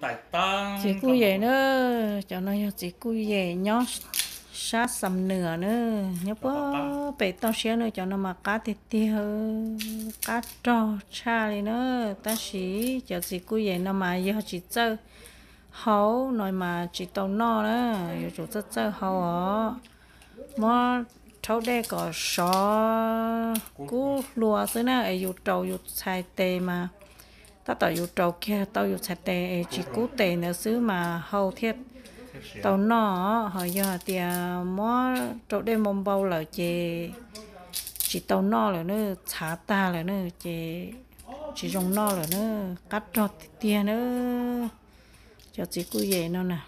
tại tăng chỉ cú vậy nữa. Cho nó chỉ cú vậy nhó. Sát sầm nửa nữa. Nhớ bó bể tao xé nữa. Cho nó mà cá thì tiêu cá trò cha đi nữa. Ta chỉ cho chỉ cú vậy nó mà giờ chỉ chơi hậu nói mà chỉ tao no nữa giờ chủ chơi chơi hậu ở mà thấu đây có sọ. Cú lùa xứ nào ở dù trâu dù xài tê mà ta tao yêu trâu kia tao yêu sạch tè chỉ cú tè nữa xứ mà hầu thiết tao nó họ giờ thì mó trâu đêm mông bao là chỉ chỉ tao nọ là nữa xả ta là nữa chỉ chỉ dùng nọ là nữa cắt cho tiền nữa cho chỉ cú về nó nè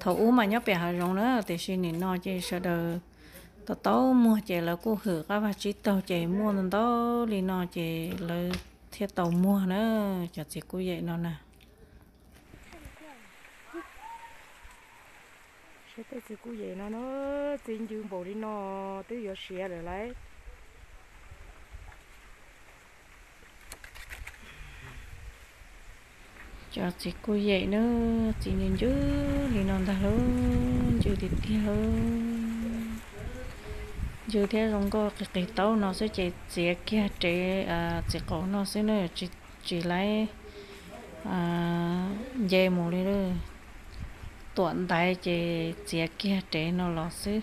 thầu mà nhóc bè hà rong nữa thì xin nhìn no chỉ sợ đời tao tao mua chè là cú hử các bà chỉ tao chè mua nên tao đi nó chè là thiết tàu mua nữa cho chị cô vậy nó nè. Sẽ tới chị cô vậy nó nó tin dương bộ đi nó tới giờ xe rồi lấy. Cho chị cô vậy nữa chị nhìn chứ thì nó ta lớn chứ thì kia hơn chứ thế rong có cái cái tàu nó sẽ chạy chạy kia chạy à chạy cổ nó sẽ nó chỉ chỉ lấy à dây mù đi rồi tuần đại chạy chạy kia chạy nó lọ sẽ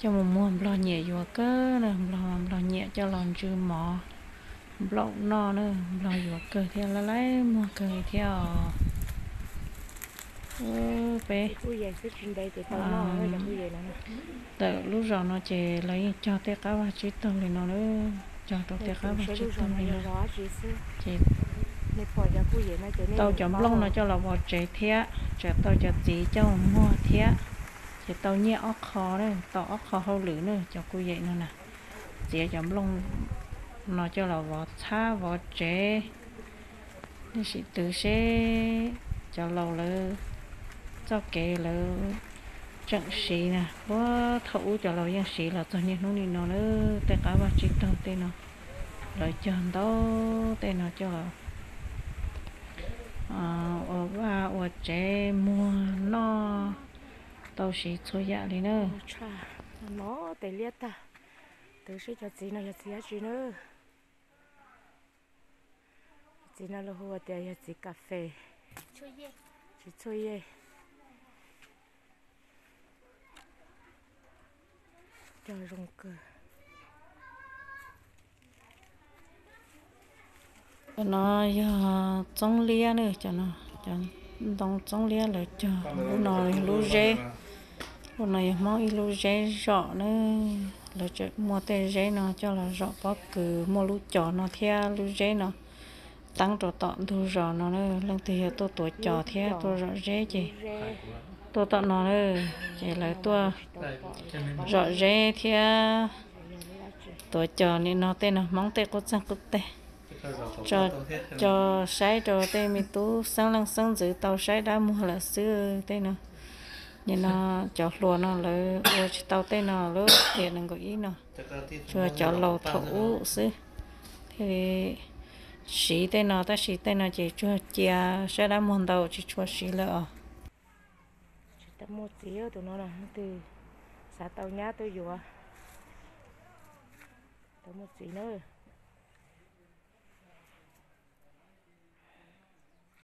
cho một mua lo nhẹ vừa cơ nè lo lo nhẹ cho lòng chữ mỏ lo no nữa lo vừa cơ theo là lấy mua cơ theo bé. Nó đợi lúc rồi nó chỉ lấy cho té cá và chỉ tôm thì nó nữa cho tao té cá và chỉ tôm thì nó chỉ tao chọn lông nó cho là vào chế thế cho tao cho chỉ cho mua thế chỉ tao nhẹ óc khó đấy tao óc khó hâu lử nữa cho cô vậy nữa nè. Chỉ chọn lông nó cho là vào xa vào chế nên chỉ tự sẽ cho lâu lơ cho kể lơ trận sĩ nè. Quá thấu cho lâu dân sĩ là cho nhiên nó đi nó nữa. Tên cả ba chỉ tao tên nó lời chân đó tên nó cho là ở ba ở trẻ mua nó tao sĩ cho dạ đi nữa nó để liệt ta. Từ sẽ cho chị nó cho chị chị nữa chị nó là hoa để cho chị cà phê. Chị chơi cho rong cơ cho nó giờ trong lia nữa, cho nó, cho đông trong lia là cho lúc nào lúc rê. Lúc này mỗi lúc rê rõ nữa là cho mua tê rê nó, cho là rõ bó cử mua lúc chó nó theo lúc rê nó. Tăng trò tọn thu rõ nó nữa lần thì tôi tuổi chó theo tôi rõ rê chị tôi tọn nó nữa chỉ là tôi rõ rẽ thì à, tôi cho nên nó tên là móng tê có sang có tê. Cho cho sai cho tê mi tú, sáng lăng sáng giữ tàu sai đã mua là xưa tê nó. Nhìn nó, cho lúa nó lỡ ua tàu tê nó lỡ tiền đừng có ý nó. Cho cho lầu thủ xứ. Thì sĩ tê nó ta sĩ tê nó chỉ cho chia sẽ đã mua đầu chỉ cho sĩ lỡ chỉ ta tí ở tụi nó là từ xã tàu nhá tôi vừa tao một tí nữa.